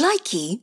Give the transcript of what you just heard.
Likey